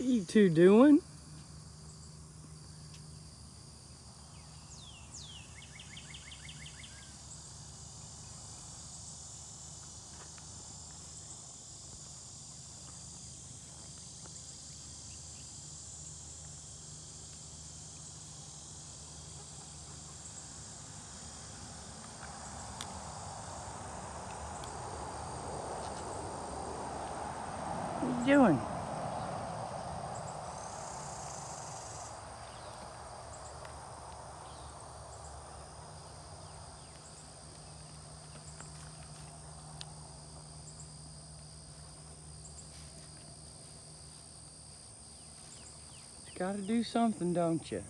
What are you two doing? What are you doing? Gotta do something, don't you?